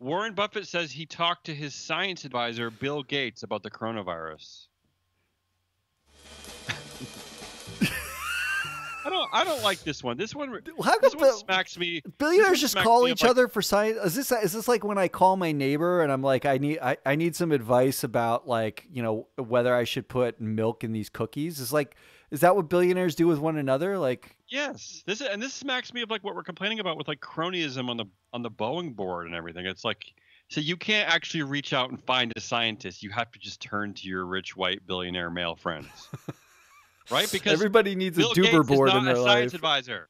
Warren Buffett says he talked to his science advisor Bill Gates about the coronavirus. Don't. I don't like this one. This one. How This one smacks me. billionaires just call each like- other for science? Is this is this like when I call my neighbor and I'm like, I need I, I need some advice about like you know whether I should put milk in these cookies? Is like is that what billionaires do with one another? Like Yes, this is, and this smacks me of like what we're complaining about with like cronyism on the on the Boeing board and everything. It's like so you can't actually reach out and find a scientist. You have to just turn to your rich white billionaire male friends, right? Because everybody needs Bill a Gates duber is board not in their a science life. advisor.